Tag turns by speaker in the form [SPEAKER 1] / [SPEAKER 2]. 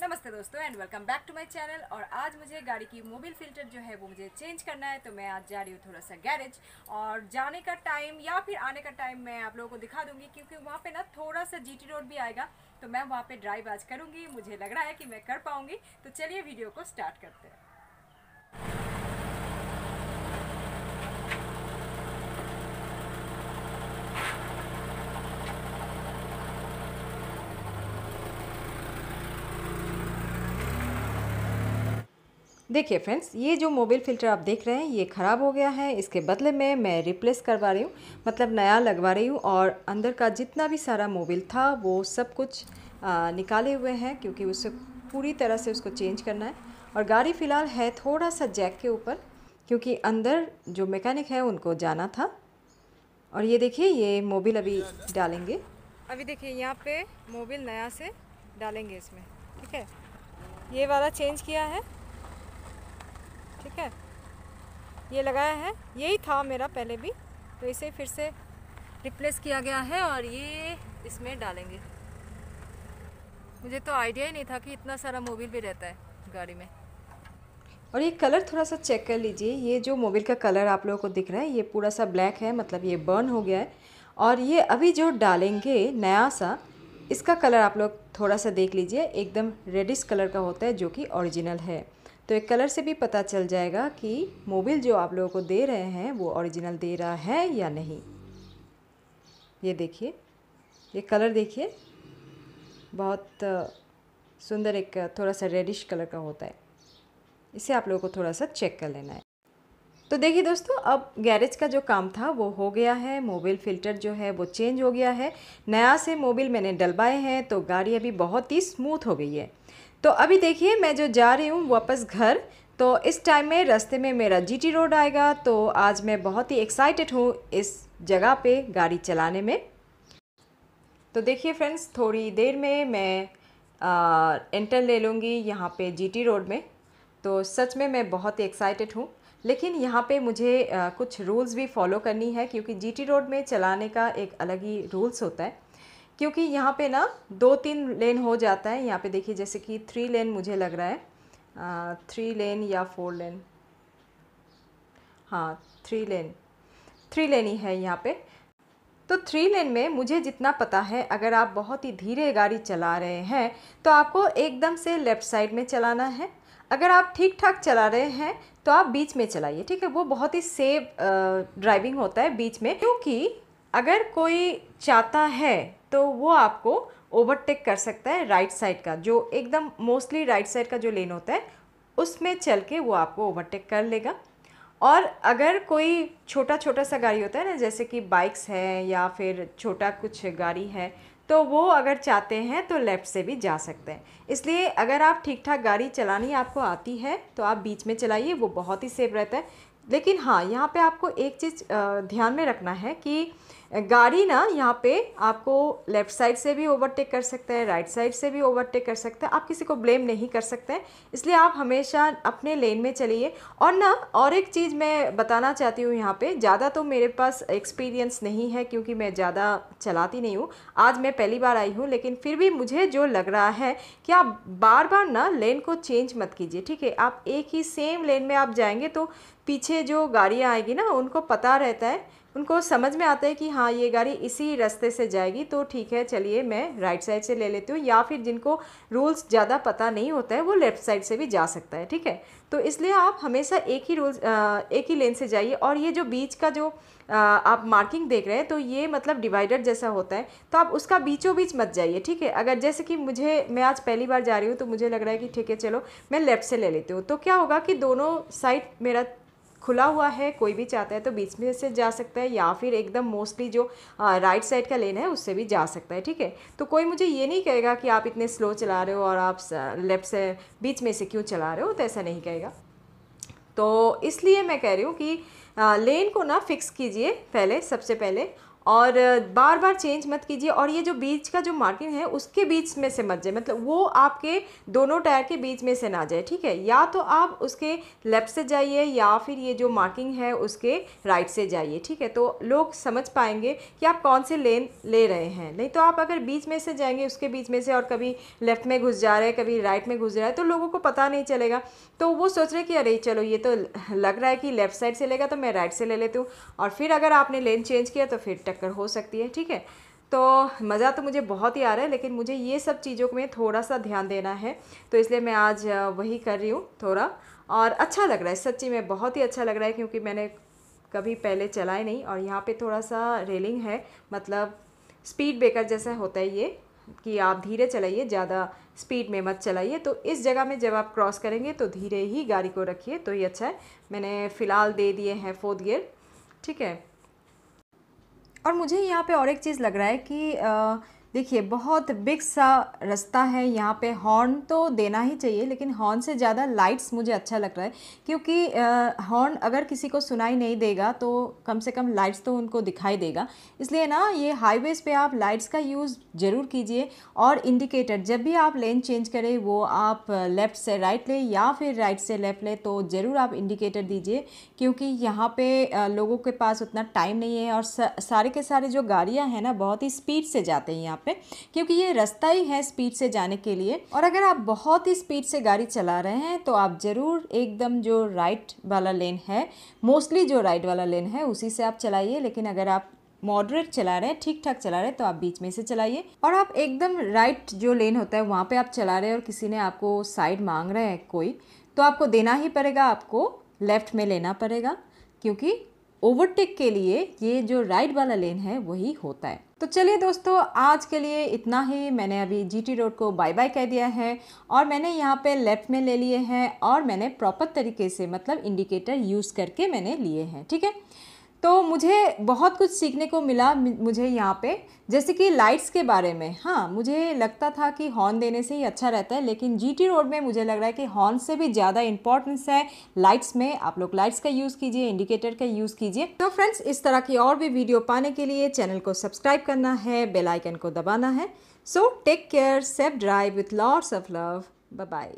[SPEAKER 1] नमस्ते दोस्तों and welcome back to my channel और आज मुझे गाड़ी की मोबिल फ़िल्टर जो है, वो मुझे चेंज करना है तो मैं आज जा रही हूँ थोड़ा सा गैरेज और जाने का टाइम या फिर आने का टाइम मैं आप लोगों को दिखा दूँगी, क्योंकि वहाँ पे ना थोड़ा सा जीटी रोड भी आएगा तो मैं वहाँ पे ड्राइव आज करूँगी। मुझे लग रहा है कि मैं कर पाऊँगी तो चलिए वीडियो को स्टार्ट करते हैं। देखिए फ्रेंड्स ये जो मोबिल फ़िल्टर आप देख रहे हैं ये ख़राब हो गया है। इसके बदले में मैं रिप्लेस करवा रही हूँ मतलब नया लगवा रही हूँ और अंदर का जितना भी सारा मोबिल था वो सब कुछ आ, निकाले हुए हैं क्योंकि उससे पूरी तरह से उसको चेंज करना है। और गाड़ी फ़िलहाल है थोड़ा सा जैक के ऊपर क्योंकि अंदर जो मैकेनिक है उनको जाना था। और ये देखिए ये मोबिल अभी डालेंगे। अभी देखिए यहाँ पे मोबिल नया से डालेंगे इसमें ठीक है? ये वाला चेंज किया है। ठीक है? ये लगाया है। यही था मेरा पहले भी। तो इसे फिर से रिप्लेस किया गया है और ये इसमें डालेंगे। मुझे तो आइडिया ही नहीं था कि इतना सारा मोबिल भी रहता है गाड़ी में। और ये कलर थोड़ा सा चेक कर लीजिए। ये जो मोबिल का कलर आप लोगों को दिख रहा है, ये पूरा सा ब्लैक है मतलब ये बर्न हो गया है। और ये अभी जो डालेंगे नया सा, इसका कलर आप लोग थोड़ा सा देख लीजिए। एकदम रेडिश कलर का होता है, जो कि ओरिजिनल है। तो एक कलर से भी पता चल जाएगा कि मोबिल जो आप लोगों को दे रहे हैं, वो ओरिजिनल दे रहा है या नहीं। ये देखिए, ये कलर देखिए, बहुत सुंदर एक थोड़ा सा रेडिश कलर का होता है। इसे आप लोगों को थोड़ा सा चेक कर लेना है। तो देखिए दोस्तों, अब गैरेज का जो काम था, वो हो गया है। मोबिल फ़िल्टर जो है, वो चेंज हो गया है। नया से मोबिल मैंने डलवाए हैं तो गाड़ी अभी बहुत ही स्मूथ हो गई है। तो अभी देखिए मैं जो जा रही हूँ वापस घर तो इस टाइम में रास्ते में मेरा जीटी रोड आएगा तो आज मैं बहुत ही एक्साइटेड हूँ इस जगह पे गाड़ी चलाने में। तो देखिए फ्रेंड्स थोड़ी देर में मैं आ, एंटर ले लूँगी यहाँ पे जीटी रोड में। तो सच में मैं बहुत ही एक्साइटेड हूँ लेकिन यहाँ पे मुझे आ, कुछ रूल्स भी फॉलो करनी है क्योंकि जीटी रोड में चलाने का एक अलग ही रूल्स होता है। क्योंकि यहाँ पे ना दो तीन लेन हो जाता है। यहाँ पे देखिए, जैसे कि थ्री लेन मुझे लग रहा है। थ्री लेन या फोर लेन हाँ थ्री लेन थ्री लेन ही है यहाँ पे। तो थ्री लेन में मुझे जितना पता है, अगर आप बहुत ही धीरे गाड़ी चला रहे हैं तो आपको एकदम से लेफ़्ट साइड में चलाना है। अगर आप ठीक ठाक चला रहे हैं तो आप बीच में चलाइए, ठीक है? वो बहुत ही सेफ़ ड्राइविंग होता है बीच में। क्योंकि अगर कोई चाहता है तो वो आपको ओवरटेक कर सकता है राइट साइड का, जो एकदम मोस्टली राइट साइड का जो लेन होता है, उसमें चल के वो आपको ओवरटेक कर लेगा। और अगर कोई छोटा छोटा सा गाड़ी होता है ना, जैसे कि बाइक्स है या फिर छोटा कुछ गाड़ी है तो वो अगर चाहते हैं तो लेफ़्ट से भी जा सकते हैं। इसलिए अगर आप ठीक ठाक गाड़ी चलानी आपको आती है तो आप बीच में चलाइए, वो बहुत ही सेफ़ रहता है। लेकिन हाँ यहाँ पे आपको एक चीज़ ध्यान में रखना है कि गाड़ी ना यहाँ पे आपको लेफ़्ट साइड से भी ओवरटेक कर सकता है राइट साइड से भी ओवरटेक कर सकता है। आप किसी को ब्लेम नहीं कर सकते हैं। इसलिए आप हमेशा अपने लेन में चलिए। और ना, और एक चीज़ मैं बताना चाहती हूँ यहाँ पे, ज़्यादा तो मेरे पास एक्सपीरियंस नहीं है क्योंकि मैं ज़्यादा चलाती नहीं हूँ। आज मैं पहली बार आई हूँ, लेकिन फिर भी मुझे जो लग रहा है कि आप बार बार ना लेन को चेंज मत कीजिए, ठीक है? आप एक ही सेम लेन में आप जाएँगे तो पीछे जो गाड़ियाँ आएगी ना, उनको पता रहता है उनको समझ में आता है कि हाँ ये गाड़ी इसी रास्ते से जाएगी तो ठीक है चलिए मैं राइट साइड से ले लेती हूँ या फिर जिनको रूल्स ज़्यादा पता नहीं होता है वो लेफ़्ट साइड से भी जा सकता है ठीक है? तो इसलिए आप हमेशा एक ही रूल्स एक ही लेन से जाइए और ये जो बीच का जो आ, आप मार्किंग देख रहे हैं तो ये मतलब डिवाइडर जैसा होता है तो आप उसका बीचों बीच मत जाइए ठीक है? अगर जैसे कि मुझे मैं आज पहली बार जा रही हूँ तो मुझे लग रहा है कि ठीक है चलो मैं लेफ़्ट से ले लेती हूँ तो क्या होगा कि दोनों साइड मेरा खुला हुआ है, कोई भी चाहता है तो बीच में से जा सकता है या फिर एकदम मोस्टली जो राइट साइड का लेन है, उससे भी जा सकता है, ठीक है? तो कोई मुझे ये नहीं कहेगा कि आप इतने स्लो चला रहे हो और आप लेफ़्ट से बीच में से क्यों चला रहे हो तो ऐसा नहीं कहेगा। तो इसलिए मैं कह रही हूँ कि लेन को ना फिक्स कीजिए पहले, सबसे पहले और बार बार चेंज मत कीजिए और ये जो बीच का जो मार्किंग है, उसके बीच में से मत जाए। मतलब वो आपके दोनों टायर के बीच में से ना जाए, ठीक है? या तो आप उसके लेफ़्ट से जाइए या फिर ये जो मार्किंग है, उसके राइट से जाइए, ठीक है? तो लोग समझ पाएँगे कि आप कौन से लेन ले रहे हैं। नहीं तो आप अगर बीच में से जाएँगे, उसके बीच में से और कभी लेफ़्ट में घुस जा रहे हैं, कभी राइट में घुस रहा है तो लोगों को पता नहीं चलेगा। तो वो सोच रहे कि अरे चलो, ये तो लग रहा है कि लेफ़्ट साइड से लेगा तो मैं राइट से ले लेती हूँ। और फिर अगर आपने लेन चेंज किया तो फिर टक्कर हो सकती है, ठीक है? तो मज़ा तो मुझे बहुत ही आ रहा है, लेकिन मुझे ये सब चीज़ों में थोड़ा सा ध्यान देना है। तो इसलिए मैं आज वही कर रही हूँ थोड़ा। और अच्छा लग रहा है, सच्ची में बहुत ही अच्छा लग रहा है, क्योंकि मैंने कभी पहले चलाए नहीं और यहाँ पे थोड़ा सा रेलिंग है मतलब स्पीड ब्रेकर जैसा होता है ये, कि आप धीरे चलाइए, ज़्यादा स्पीड में मत चलाइए। तो इस जगह में जब आप क्रॉस करेंगे तो धीरे ही गाड़ी को रखिए तो ये अच्छा है। मैंने फ़िलहाल दे दिए हैं फोर्थ गियर, ठीक है? और मुझे यहाँ पे और एक चीज़ लग रहा है कि देखिए, बहुत बिग सा रास्ता है यहाँ पे। हॉर्न तो देना ही चाहिए, लेकिन हॉर्न से ज़्यादा लाइट्स मुझे अच्छा लग रहा है, क्योंकि हॉर्न अगर किसी को सुनाई नहीं देगा तो कम से कम लाइट्स तो उनको दिखाई देगा। इसलिए ना, ये हाईवेज़ पे आप लाइट्स का यूज़ ज़रूर कीजिए, और इंडिकेटर जब भी आप लेन चेंज करें, वो आप लेफ़्ट से राइट लें या फिर राइट से लेफ़्ट लें तो ज़रूर आप इंडिकेटर दीजिए, क्योंकि यहाँ पर लोगों के पास उतना टाइम नहीं है, और सारे के सारे जो गाड़ियाँ हैं ना, बहुत ही स्पीड से जाते हैं यहाँ पे क्योंकि ये रास्ता ही है स्पीड से जाने के लिए। और अगर आप बहुत ही स्पीड से गाड़ी चला रहे हैं तो आप ज़रूर एकदम जो राइट वाला लेन है मोस्टली जो राइट वाला लेन है, उसी से आप चलाइए। लेकिन अगर आप मॉडरेट चला रहे हैं ठीक ठाक चला रहे हैं तो आप बीच में से चलाइए। और आप एकदम राइट जो लेन होता है, वहाँ पे आप चला रहे हैं और किसी ने आपको साइड मांग रहे हैं कोई तो आपको देना ही पड़ेगा, आपको लेफ़्ट में लेना पड़ेगा, क्योंकि ओवरटेक के लिए ये जो राइट वाला लेन है, वही होता है। तो चलिए दोस्तों, आज के लिए इतना ही। मैंने अभी जीटी रोड को बाय बाय कह दिया है और मैंने यहाँ पे लेफ़्ट में ले लिए हैं और मैंने प्रॉपर तरीके से मतलब इंडिकेटर यूज़ करके मैंने लिए हैं, ठीक है? तो मुझे बहुत कुछ सीखने को मिला मुझे यहाँ पे, जैसे कि लाइट्स के बारे में। हाँ मुझे लगता था कि हॉर्न देने से ही अच्छा रहता है, लेकिन जीटी रोड में मुझे लग रहा है कि हॉर्न से भी ज़्यादा इंपॉर्टेंस है लाइट्स में। आप लोग लाइट्स का यूज़ कीजिए इंडिकेटर का यूज़ कीजिए। तो फ्रेंड्स इस तरह की और भी वीडियो पाने के लिए चैनल को सब्सक्राइब करना है बेलाइकन को दबाना है। So take care safe drive with lords of love bye